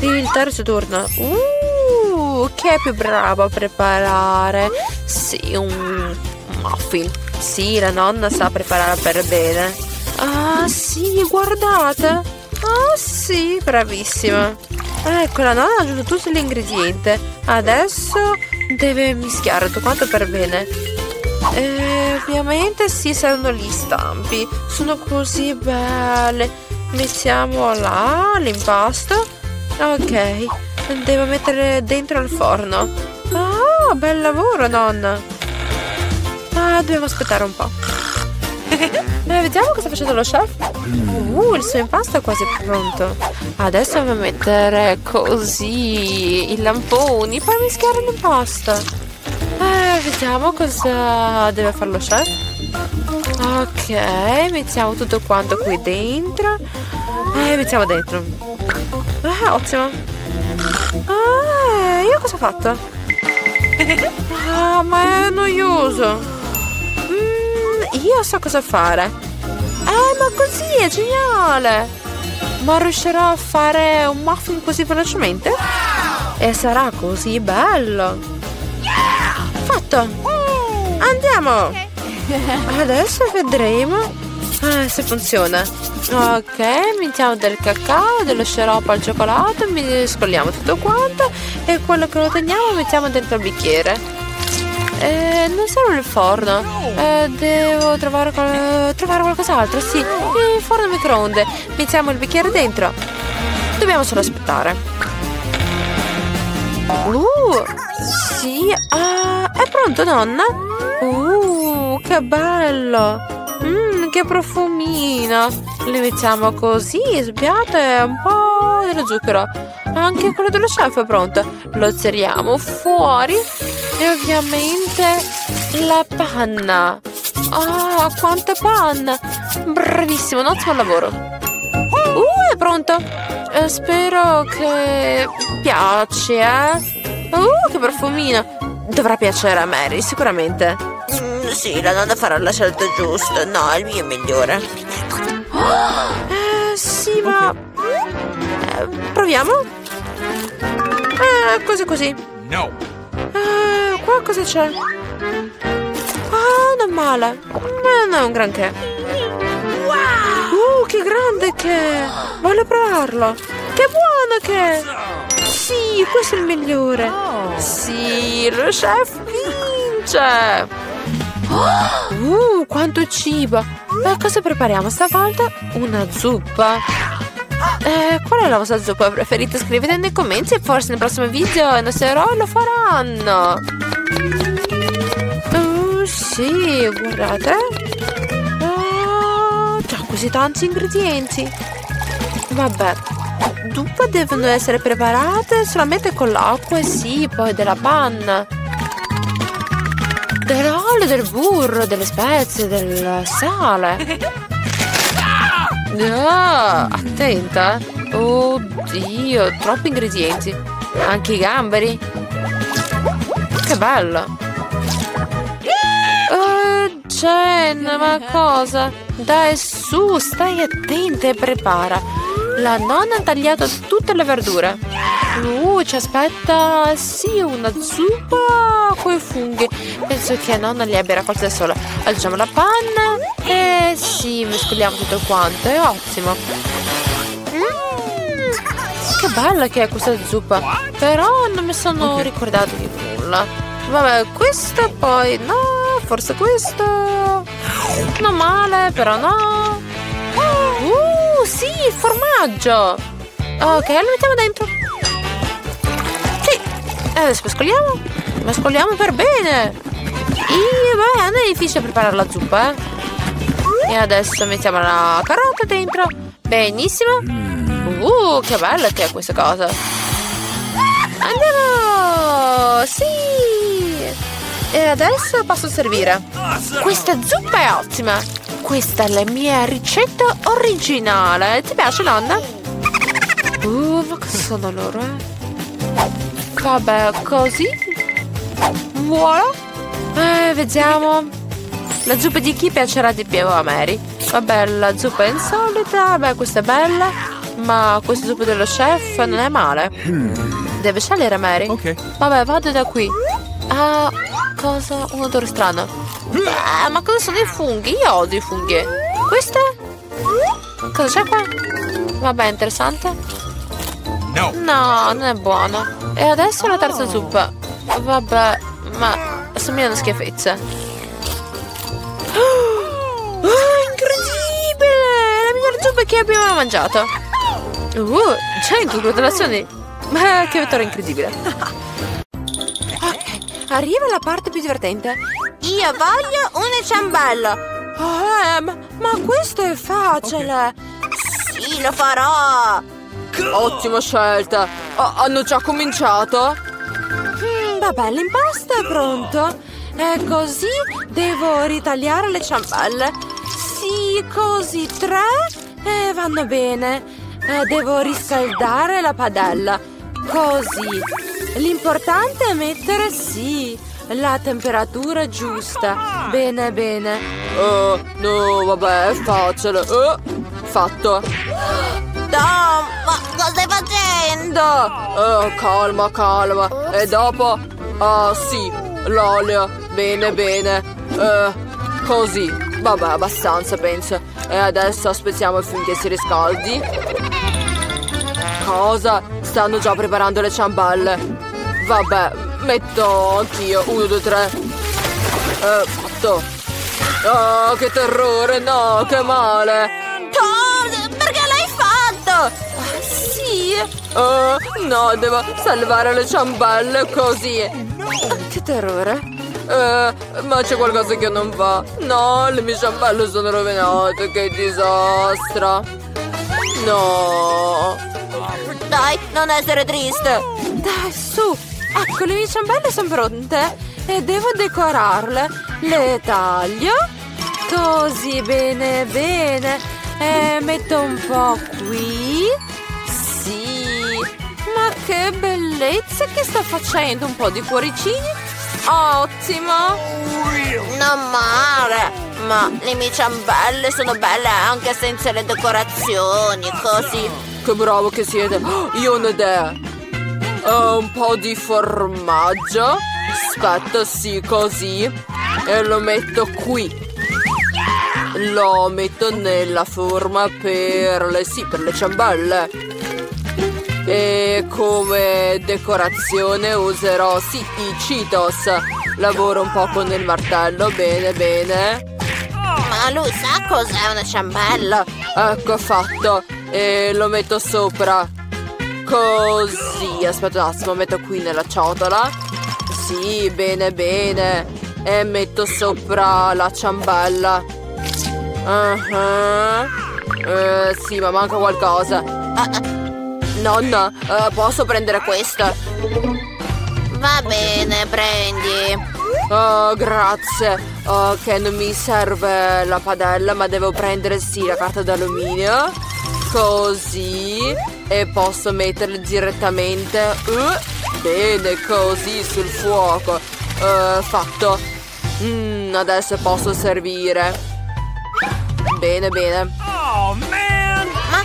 Il terzo turno. Uh, chi è più bravo a preparare? Sì, un muffin. Sì, la nonna sa preparare per bene. Ah, sì, guardate. Ah, sì, bravissima. Ecco, la nonna ha aggiunto tutti gli ingredienti. Adesso deve mischiare tutto quanto per bene. E ovviamente sì, servono gli stampi. Sono così belle. Mettiamo là l'impasto. Ok, devo mettere dentro il forno. Ah, bel lavoro, nonna. Ah, dobbiamo aspettare un po'. Eh, vediamo cosa sta facendo lo chef. Uh, il suo impasto è quasi pronto. Adesso devo mettere così i lamponi per mischiare l'impasto. Eh, vediamo cosa deve fare lo chef. Ok, mettiamo tutto quanto qui dentro. Eh, mettiamo dentro. Ah, ottimo. Ah, io cosa ho fatto? Ah, ma è noioso. Mm, io so cosa fare. Eh, ma così è geniale. Ma riuscirò a fare un muffin così velocemente? E sarà così bello. Fatto. Andiamo. Adesso vedremo eh, se funziona. Ok, mettiamo del cacao, dello sciroppo al cioccolato, mescoliamo tutto quanto e quello che lo teniamo mettiamo dentro il bicchiere. Eh, non serve il forno, eh, devo trovare, qual- trovare qualcos'altro. Sì, il forno microonde. Mettiamo il bicchiere dentro. Dobbiamo solo aspettare. Uh, sì, ah, è pronto, nonna? Uh, che bello! Mmm, che profumino! Le mettiamo così, sbiato e un po' dello zucchero. Anche quello dello chef è pronto. Lo tiriamo fuori e ovviamente la panna. Ah, quanta panna! Bravissimo, un ottimo lavoro. Uh, è pronto! Eh, spero che piace, eh? Uh, che profumino! Dovrà piacere a Mary, sicuramente. Mm, sì, la nonna farà la scelta giusta. No, il mio è migliore. Eh, sì, ma... Eh, proviamo? Eh, così così. No. Eh, qua cosa c'è? Ah, non male. Ma non è un granché. Uh, che grande che è! Voglio provarlo! Che buono che è! Sì, questo è il migliore! Sì, lo chef vince! Uh, quanto cibo! Ma cosa prepariamo stavolta? Una zuppa! Eh, qual è la vostra zuppa preferita? Scrivete nei commenti e forse nel prossimo video i nostri eroi lo faranno! Oh, sì, guardate! Già così tanti ingredienti! Vabbè, dunque devono essere preparate solamente con l'acqua e sì, poi della panna dell'olio, del burro, delle spezie, del sale. Ah, attenta. Oddio, troppi ingredienti. Anche i gamberi. Che bello. Uh, Jen, ma cosa? Dai su, stai attenta e prepara. La nonna ha tagliato tutte le verdure. Uh, ci aspetta, sì, una zuppa con i funghi. Penso che nonna li abbia raccolti da sola. Aggiungiamo la panna e sì, mescoliamo tutto quanto, è ottimo. Mm, che bella che è questa zuppa. Però non mi sono ricordato di nulla. Vabbè, questo poi no, forse questo. Non male, però no. Uh, sì, il formaggio. Ok, lo mettiamo dentro. Sì, adesso mescoliamo. Mescoliamo per bene. Beh, non è difficile preparare la zuppa, eh. E adesso mettiamo la carota dentro. Benissimo. Uh, che bella che è questa cosa. Andiamo! Sì! E adesso posso servire. Questa zuppa è ottima. Questa è la mia ricetta originale. Ti piace, nonna? Uh, ma cosa sono loro, eh? Vabbè, così. Voilà. Eh, vediamo. La zuppa di chi piacerà di più a Mary? Vabbè, la zuppa è insolita. Beh, questa è bella. Ma questo zucchero dello chef non è male. Deve scegliere Mary. Okay. Vabbè, vado da qui. Ah, cosa? Un odore strano. Beh, ma cosa sono i funghi? Io odio i funghi. Queste? Cosa c'è qua? Vabbè, interessante. No. No, non è buono. E adesso la terza zuppa. Vabbè, ma assomigliano a schifezze. Oh, incredibile! È la migliore zuppa che abbiamo mangiato. Uh, 100 congratulazioni! Ma che vettore incredibile! Ok, arriva la parte più divertente. Io voglio una ciambella. Eh, ma, ma questo è facile. Sì, lo farò. Ottima scelta. Ah, hanno già cominciato? Vabbè, l'impasto è pronto. E così devo ritagliare le ciambelle. Sì, così tre e vanno bene. Eh, devo riscaldare la padella. Così. L'importante è mettere sì la temperatura giusta. Bene, bene. Eh, no, vabbè, è facile. Eh, fatto. Tom, ma cosa stai facendo? Eh, calma, calma. E dopo? Ah, sì, l'olio. Bene, bene. Eh, così. Vabbè, abbastanza, penso. E adesso aspettiamo finché si riscaldi. Cosa? Stanno già preparando le ciambelle. Vabbè, metto anch'io. Uno, due, tre. Eh, fatto. Oh, che terrore, no, che male. Tom, perché l'hai fatto? Sì. Oh, no, devo salvare le ciambelle così. Che terrore. Eh, ma c'è qualcosa che non va. No, le mie ciambelle sono rovinate, che disastro. No. Dai, non essere triste. Dai, su. Ecco, le mie ciambelle sono pronte. E devo decorarle. Le taglio. Così, bene, bene. E metto un po' qui. Ma che bellezza che sta facendo. Un po' di cuoricini. Ottimo. Non male. Ma le mie ciambelle sono belle anche senza le decorazioni, così. Che bravo che siete. Oh, io ho un'idea. Eh, un po' di formaggio. Aspetta, sì, così. E lo metto qui. Lo metto nella forma per le, sì, per le ciambelle. E come decorazione userò, sì, i Cheetos. Lavoro un po' con il martello, bene, bene. Ma lui sa cos'è una ciambella? Ecco fatto. E lo metto sopra. Così. Aspetta un attimo, metto qui nella ciotola. Sì, bene, bene. E metto sopra la ciambella. Ah, eh, sì, ma manca qualcosa. Ah, ah. Nonna, eh, posso prendere questa? Va bene, prendi. Oh, grazie. Ok, non mi serve la padella, ma devo prendere sì la carta d'alluminio. Così. E posso metterle direttamente. Uh, bene, così sul fuoco. Uh, fatto. Mm, adesso posso servire. Bene, bene. Oh, man. Ma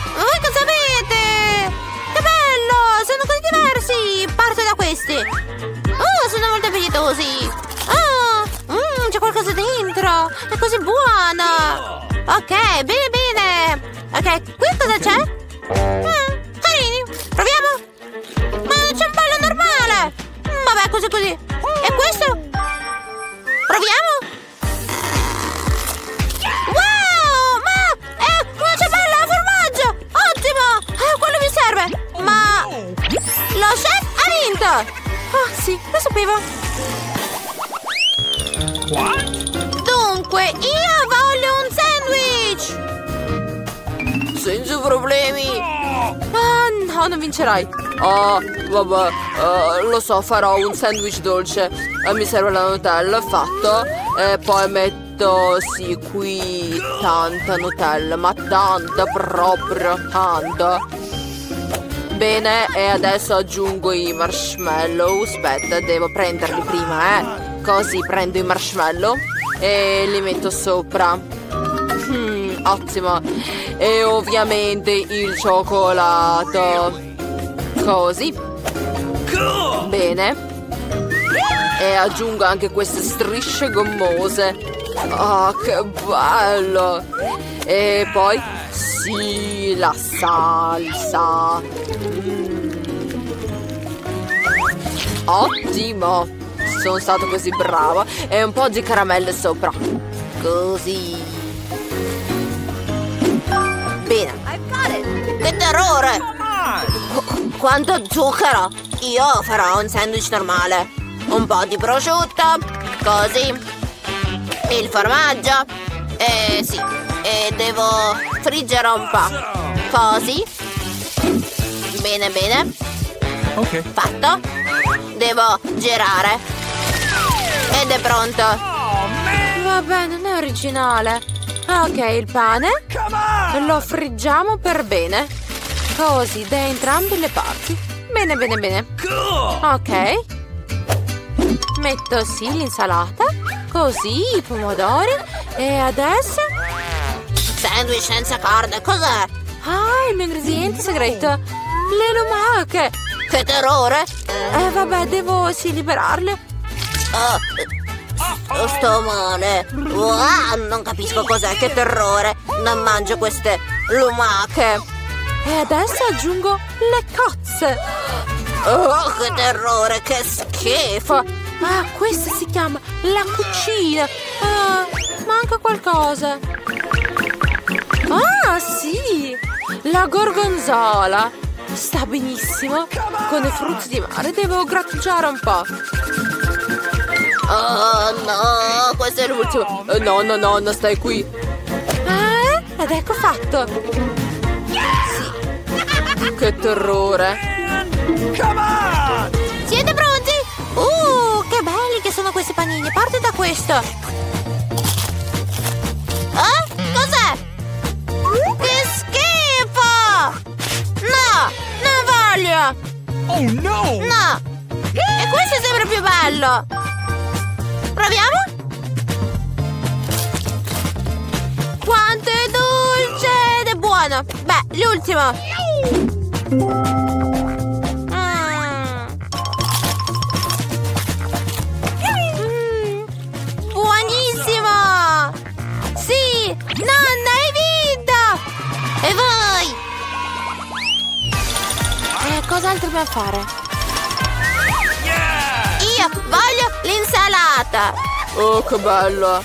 vincerai! Ah, vabbè, eh, lo so, farò un sandwich dolce. Eh, mi serve la Nutella, fatto. E poi metto, sì, qui tanta Nutella, ma tanta, proprio tanta. Bene, e adesso aggiungo i marshmallow. Aspetta, devo prenderli prima, eh. Così prendo i marshmallow e li metto sopra. Hmm, Ottimo. E ovviamente il cioccolato. Così. Bene. E aggiungo anche queste strisce gommose. Oh, che bello! E poi, sì, la salsa. Mm. Ottimo! Sono stato così bravo. E un po' di caramelle sopra. Così. Bene. Che terrore! On. Quanto zucchero! Io farò un sandwich normale. Un po' di prosciutto, così. Il formaggio. E sì, e devo friggere un po'. Così. Bene, bene. Okay. Fatto. Devo girare. Ed è pronto. Oh. Vabbè, non è originale. Ok, il pane. Lo friggiamo per bene. Così, da entrambe le parti. Bene, bene, bene. Ok. Metto sì l'insalata. Così, i pomodori. E adesso... Sandwich senza carne, cos'è? Ah, il mio ingrediente segreto. Le lumache. Che terrore! Eh, vabbè, devo sì liberarle. Oh, sto male. Uah, non capisco cos'è, che terrore. Non mangio queste lumache. E adesso aggiungo le cozze. Oh, che terrore, che schifo. Ah, questa si chiama la cucina. Ah, manca qualcosa. Ah, sì! La gorgonzola. Sta benissimo. Con i frutti di mare devo grattugiare un po'. Oh no, questo è l'ultimo. No, no, no, no, stai qui. Ah, ed ecco fatto. Che terrore. Come on. Siete pronti? Uh, che belli che sono questi panini. Parti da questo. Eh? Cos'è? Che schifo! No, non voglio. Oh no. No. E questo è sempre più bello. Proviamo? Quanto è dolce ed è buono. Beh, l'ultimo. Mm. Buonissimo! Sì! Nonna, hai vinto! E voi? Eh, cos'altro dobbiamo fare? Io voglio l'insalata! Oh, che bella!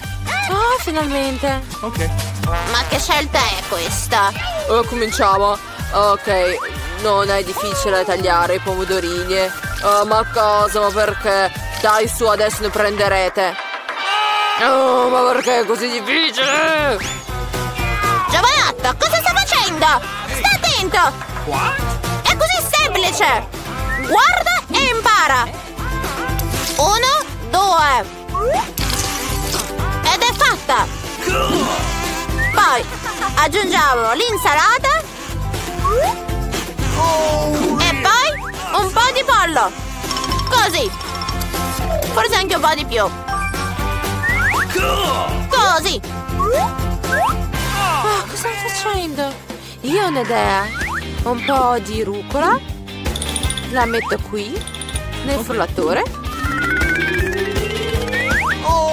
Oh, finalmente. Okay. Ma che scelta è questa? Oh, cominciamo. Ok, non è difficile tagliare i pomodorini. Oh, ma cosa? Ma perché? Dai su, adesso ne prenderete. Oh, ma perché è così difficile? Giovanotto, cosa sta facendo? Sta attento! What? È così semplice! Guarda e impara! Uno, due. Ed è fatta! Poi aggiungiamo l'insalata e poi un po' di pollo. Così. Forse anche un po' di più. Così. Ah, cosa stai facendo? Io ho un'idea. Un po' di rucola. La metto qui, nel frullatore.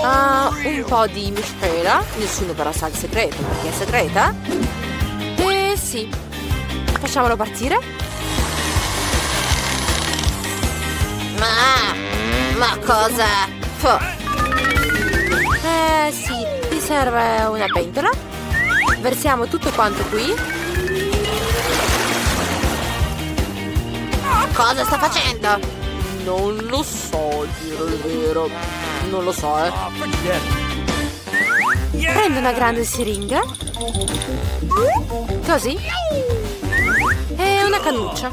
Ah, un po' di miscela. Nessuno però sa il segreto, perché è segreta. E sì. Facciamolo partire. Ma, ma cosa? Fu. Eh sì, ti serve una pentola. Versiamo tutto quanto qui. Cosa sta facendo? Non lo so, dire il vero. Non lo so, eh. Prendo una grande siringa. Così. Una cannuccia.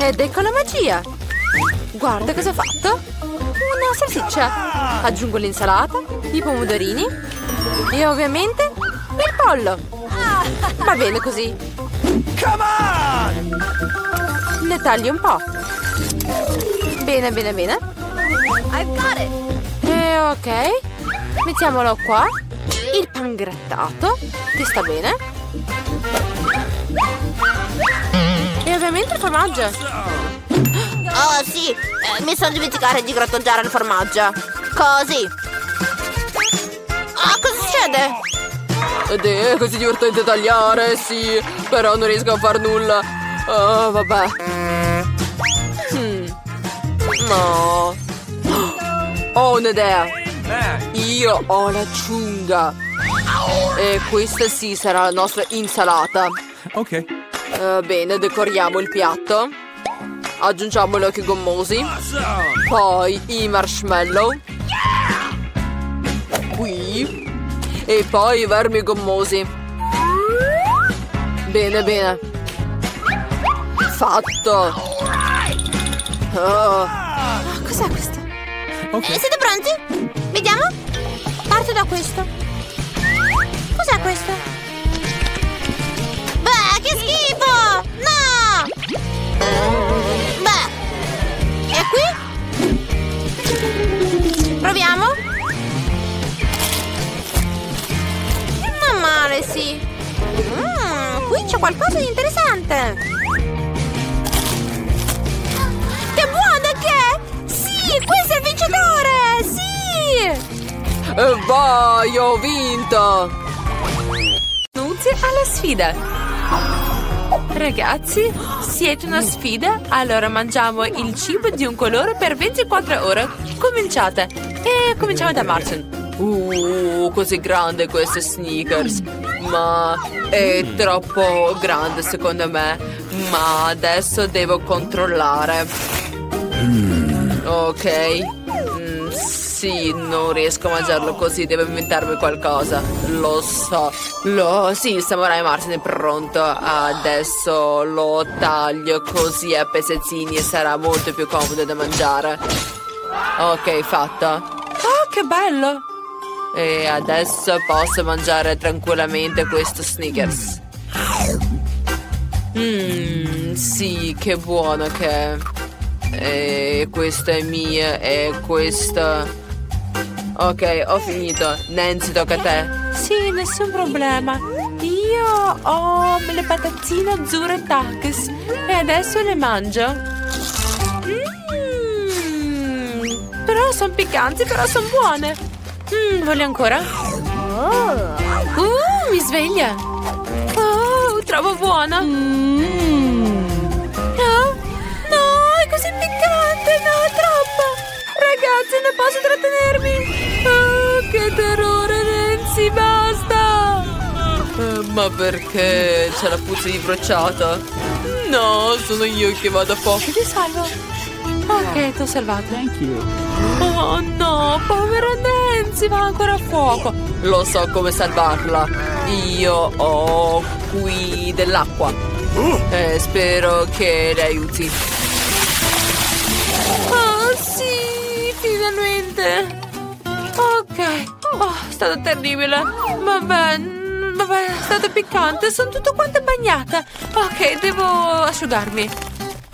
Ed ecco la magia. Guarda cosa ho fatto. Una salsiccia. Aggiungo l'insalata, i pomodorini e ovviamente il pollo. Va bene così. Come on. Ne taglio un po'. Bene, bene, bene. E ok. Mettiamolo qua. il pan grattato. Ti sta bene? Ovviamente il formaggio. Oh sì, eh, mi sono dimenticata di grattugiare il formaggio. Così. Ah, cosa succede? Ed è così divertente tagliare, sì, però non riesco a far nulla. Oh, vabbè. Hmm. No. Ho un'idea. Io ho l'acciunga. E questa sì sarà la nostra insalata. Okay. Eh, bene, decoriamo il piatto. Aggiungiamo gli occhi gommosi. Poi i marshmallow. Qui. E poi i vermi gommosi. Bene, bene. Fatto. Oh, Cos'è questo? Eh, siete pronti? Vediamo? Parto da questo. Cos'è questo? Che schifo! No! Beh, e qui? Proviamo? Non male, sì. Mm, qui c'è qualcosa di interessante. Che buono che è! Sì, questo è il vincitore! Sì! e vai, ho vinto. Benvenuti alla sfida. Ragazzi, siete una sfida? Allora mangiamo il cibo di un colore per 24 ore. Cominciate. E cominciamo da Martin. Uh, così grande questo sneakers. Ma è troppo grande secondo me. Ma adesso devo controllare. Ok. Sì, non riesco a mangiarlo così, devo inventarmi qualcosa. Lo so. Lo sì, Samurai Martin è pronto. Adesso lo taglio così a pezzettini e sarà molto più comodo da mangiare. Ok, fatta. Oh, che bello! E adesso posso mangiare tranquillamente questo Snickers. Mmm, sì, che buono che è. E questo è mio e questo... Ok, ho finito. Nancy, tocca a te. Sì, nessun problema. Io ho le patatine azzurre tacos e adesso le mangio. Mm, però sono piccanti, però sono buone. Mm, voglio ancora? Uh, mi sveglia. Oh, trovo buona. No, no, è così piccante, no, è troppo. Ragazzi, non posso trattenermi. Che terrore, Nancy, basta. Eh, ma perché c'è la puzza di bruciata? No, sono io che vado a fuoco. Ti salvo. Ok, ti ho salvato. Thank you. Oh no, povera Nancy, va ancora a fuoco. Lo so come salvarla. Io ho qui dell'acqua. Eh, spero che le aiuti. Oh sì, finalmente. Ok. Oh, è stato terribile. Vabbè, vabbè, è stato piccante. Sono tutto quanto bagnata. Ok, devo asciugarmi.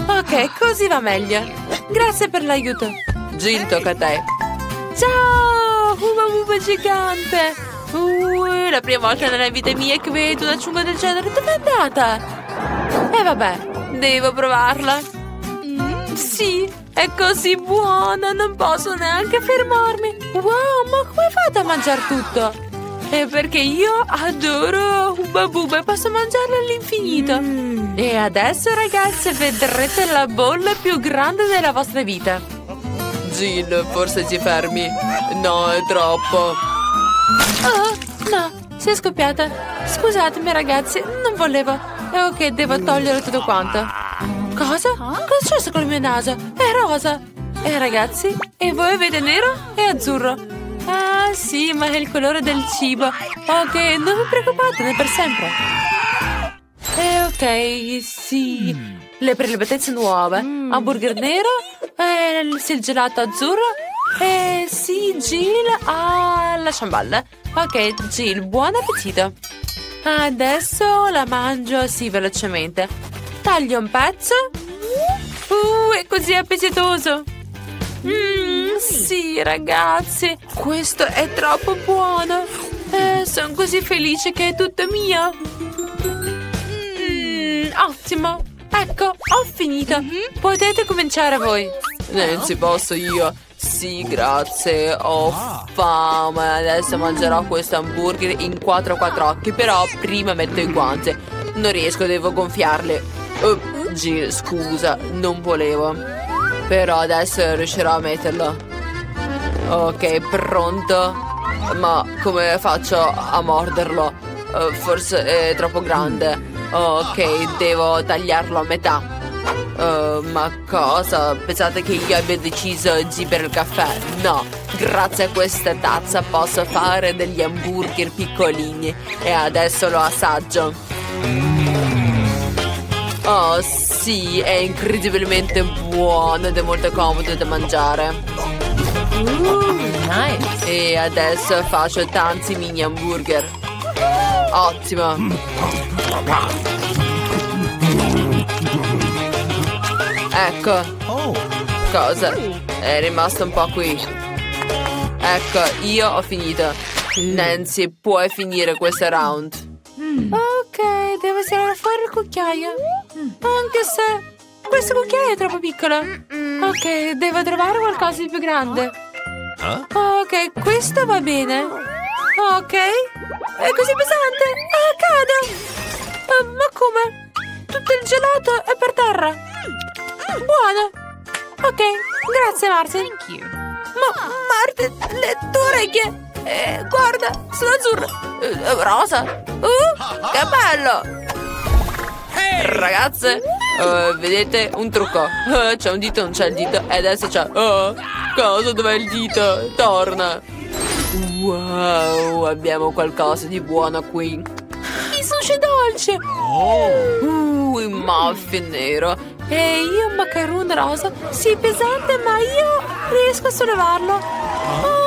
Ok, così va meglio. Grazie per l'aiuto. Jill, tocca a te. Ciao, Uba Buba gigante. Uh, la prima volta nella vita mia che vedo una ciunga del genere. Dove è andata? E vabbè, devo provarla. Sì, è così buona, non posso neanche fermarmi. Wow, ma come fate a mangiare tutto? È perché io adoro Uba Buba e posso mangiarla all'infinito. E adesso, ragazze, vedrete la bolla più grande della vostra vita. Jill, forse ci fermi. No, è troppo. Oh, no, si è scoppiata. Scusatemi, ragazzi, non volevo. E ok, devo togliere tutto quanto. Cosa? Cosa è successo col mio naso? È rosa. E ragazzi, e voi avete nero e azzurro. Ah, sì, ma è il colore del cibo. Ok, non vi preoccupate, ne per sempre. E ok, sì. Le prelibatezze nuove. Hamburger nero, e il sì, il gelato azzurro. E sì, Jill ha la ciamballa. Ok, Jill, buon appetito. Adesso la mangio sì velocemente. Taglio un pezzo. Uh, è così appetitoso. Mmm, sì, ragazzi, questo è troppo buono. Eh, sono così felice che è tutto mio. Mm, ottimo. Ecco, ho finito. Potete cominciare voi. Nancy, posso io? Sì, grazie. Ho fame. Adesso mangerò questo hamburger in 4 a 4 occhi. Però prima metto i guanti. Non riesco, devo gonfiarli. Oh, Jill, scusa, non volevo. Però adesso riuscirò a metterlo. Ok, pronto? Ma come faccio a morderlo? Eh, forse è troppo grande. Ok, devo tagliarlo a metà. Eh, ma cosa? Pensate che io abbia deciso di bere il caffè? No, grazie a questa tazza posso fare degli hamburger piccolini e adesso lo assaggio. Oh sì, è incredibilmente buono ed è molto comodo da mangiare. Nice. E adesso faccio tanti mini hamburger. Ottimo. Ecco, cosa? È rimasto un po' qui. Ecco, io ho finito. Nancy, puoi finire questo round. Ok, devo tirare fuori il cucchiaio. Anche se questo cucchiaio è troppo piccolo. Ok, devo trovare qualcosa di più grande. Huh? Ok, questo va bene. Ok, è così pesante. Ah, cado. Ah, ma come? Tutto il gelato è per terra. Buono. Ok, grazie Martin. Ma Martin, le tue orecchie. Eh, guarda, sono azzurre. Eh, rosa. Uh, che bello. Ragazze, eh, vedete un trucco? Eh, c'è un dito, non c'è il dito, e adesso c'è. Oh, cosa? Dov'è il dito? Torna. Wow, abbiamo qualcosa di buono qui. Il sushi dolce. Oh. Uh, il muffin nero. E io un macaron rosa. Sì, pesante, ma io riesco a sollevarlo. Oh no,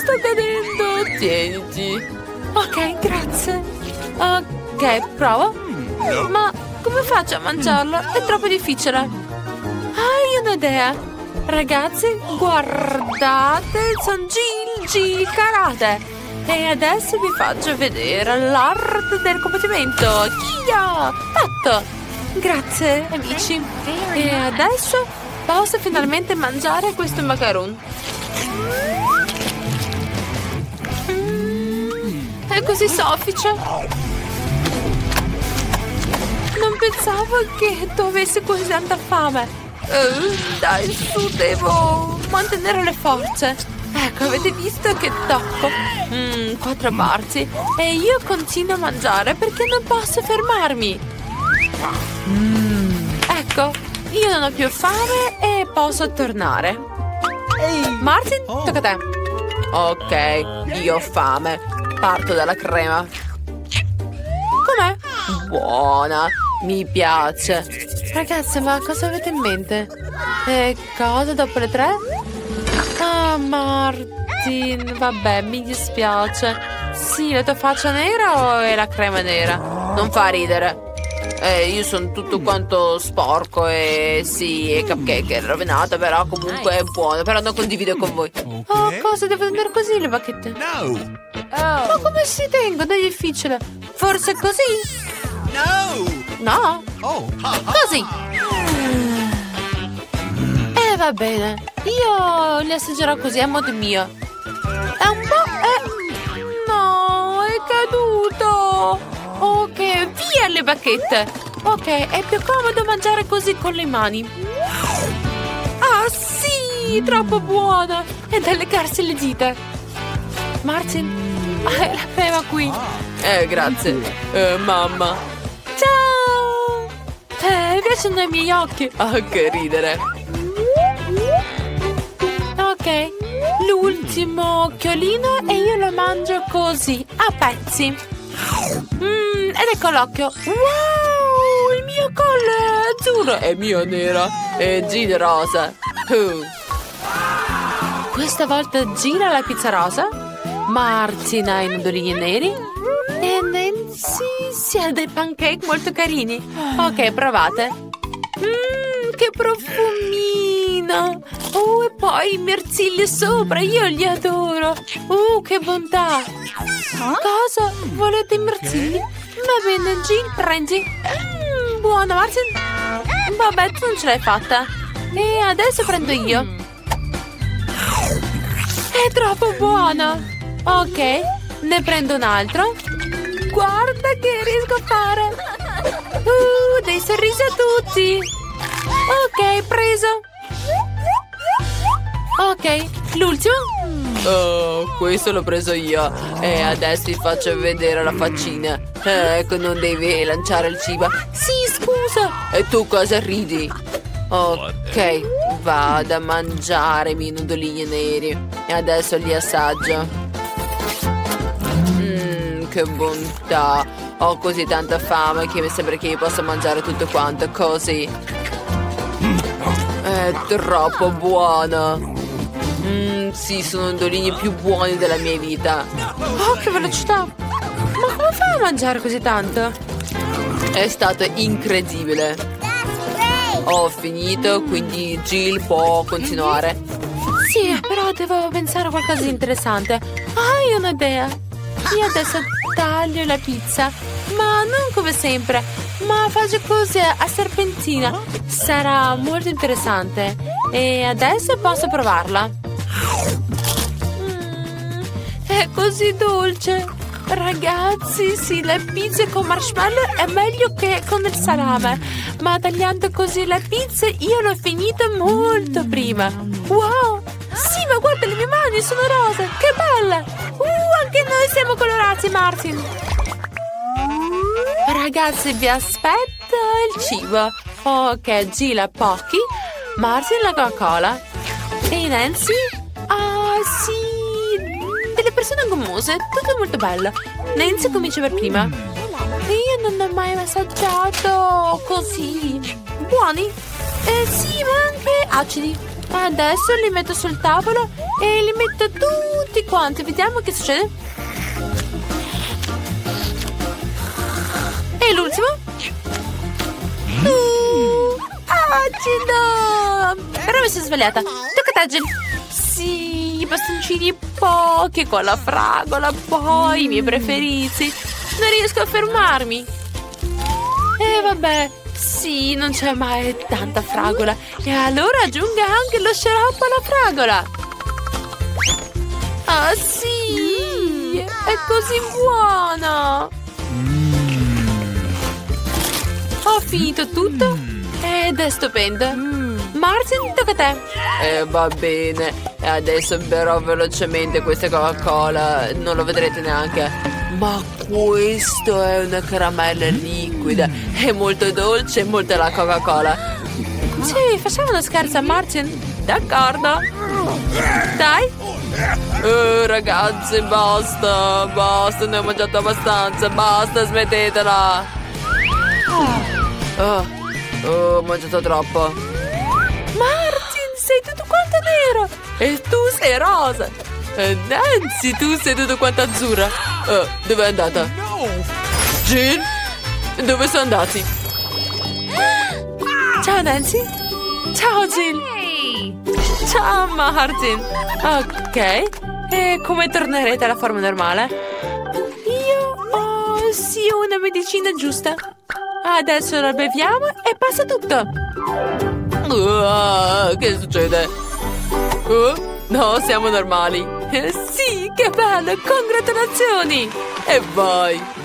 sto cadendo. Tieniti. Ok, grazie. Ok, provo. Ma come faccio a mangiarlo? È troppo difficile. Ah, ho un'idea. Ragazzi, guardate, sono Gil Gil Karate. E adesso vi faccio vedere l'arte del combattimento. Chia! Fatto! Grazie, amici. E adesso posso finalmente mangiare questo macaron. È così soffice. Non pensavo che tu avessi così tanta fame. Eh, dai, su, devo mantenere le forze. Ecco, avete visto che tocco? Mm, quattro parti. E io continuo a mangiare perché non posso fermarmi. Mm, ecco, io non ho più fame e posso tornare. Martin, tocca a te. Ok, io ho fame. Parto dalla crema. Com'è? Buona, mi piace. Ragazze, ma cosa avete in mente? E cosa dopo le tre? Ah, Martin, vabbè, mi dispiace. Sì, la tua faccia nera o è la crema nera? Non fa ridere. Eh, io sono tutto quanto sporco e sì, e cupcake è rovinata, però comunque è buono. Però non condivido con voi. Oh, Okay. cosa devo tenere così le bacchette? No. Ma come si tengono? È difficile. Forse così? No. No? Oh. Così. Eh, va bene. Io li assaggerò così a modo mio. È un po'... Eh... No, è caduto. Ok, via le bacchette. Ok, è più comodo mangiare così con le mani. Ah, sì, troppo buona. E da legarsi le dita. Martin, hai la crema qui. Eh, grazie. Eh, mamma. Ciao! Eh, piacciono i miei occhi. Ah, che ridere. Ok, l'ultimo occhiolino e io lo mangio così, a pezzi. Mmm, ed ecco l'occhio. Wow, il mio collo è azzurro. È mio nera e Gin rosa. Uh. Questa volta gira la pizza rosa. Martin ha i nodolini neri. E Nancy si ha dei pancake molto carini. Ok, provate. Mmm, che profumino. Oh, e poi i merzilli sopra, io li adoro. Oh, che bontà. Cosa? Volete i merzilli? Va bene, Jill, prendi. Mm, buona, Martin. Vabbè, tu non ce l'hai fatta. E adesso prendo io. È troppo buono. Ok, ne prendo un altro. Guarda che riesco a fare. Uh, dei sorrisi a tutti. Ok, preso. Ok, l'ultimo. Oh, questo l'ho preso io. E adesso ti faccio vedere la faccina. Ecco, non devi lanciare il cibo. Sì, scusa. E tu cosa ridi? Ok, vado a mangiare i miei nudolini neri. E adesso li assaggio. Mmm, che bontà. Ho così tanta fame che mi sembra che io possa mangiare tutto quanto così. È troppo buono. Mmm, sì, sono i nudolini più buoni della mia vita. Oh, che velocità. Ma come fai a mangiare così tanto? È stato incredibile. Ho finito, quindi Jill può continuare. Sì, però devo pensare a qualcosa di interessante. Ah, io ho un'idea. Io adesso taglio la pizza, ma non come sempre, ma faccio cose a serpentina. Sarà molto interessante. E adesso posso provarla. È così dolce. Ragazzi, sì, le pizze con marshmallow è meglio che con il salame. Ma tagliando così la pizza io l'ho finita molto prima. Wow! Sì, ma guarda le mie mani, sono rosa! Che belle! Uh, anche noi siamo colorati, Martin! Ragazzi, vi aspetto il cibo. Ok, Gila pochi, Martin la Coca-Cola. E Nancy? Ah, sì, persone gommose, tutto molto bello. Nancy comincia per prima. Io non ho mai assaggiato così. Buoni? Eh sì, ma anche acidi. Adesso li metto sul tavolo e li metto tutti quanti. Vediamo che succede. E l'ultimo? Uh, acido! Però mi sono svegliata. Tocca a te. Sì, i bastoncini pochi con la fragola, poi i miei preferiti. Non riesco a fermarmi. E vabbè, sì, non c'è mai tanta fragola. E allora aggiunga anche lo sciroppo alla fragola. Ah sì, è così buono. Ho finito tutto ed è stupendo. Martin, tocca a te. Eh, va bene. E adesso berrò velocemente questa Coca-Cola. Non lo vedrete neanche. Ma questo è una caramella liquida. È molto dolce e molto la Coca-Cola. Sì, facciamo uno scherzo a Martin. D'accordo. Dai. Eh, ragazzi, basta. Basta, ne ho mangiato abbastanza. Basta, smettetela. Oh, oh, ho mangiato troppo. Martin, sei tutto quanto nero. E tu sei rosa. E Nancy, tu sei tutto quanto azzurra. Oh, dove è andata? Jill? Dove sono andati? Ciao Nancy. Ciao Jill. Ciao Martin. Ok. E come tornerete alla forma normale? Io ho sì una medicina giusta. Adesso la beviamo e passa tutto. Uh, che succede? Oh, no, siamo normali. Eh, sì, che bello! Congratulazioni! E vai!